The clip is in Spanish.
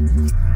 Mm-hmm.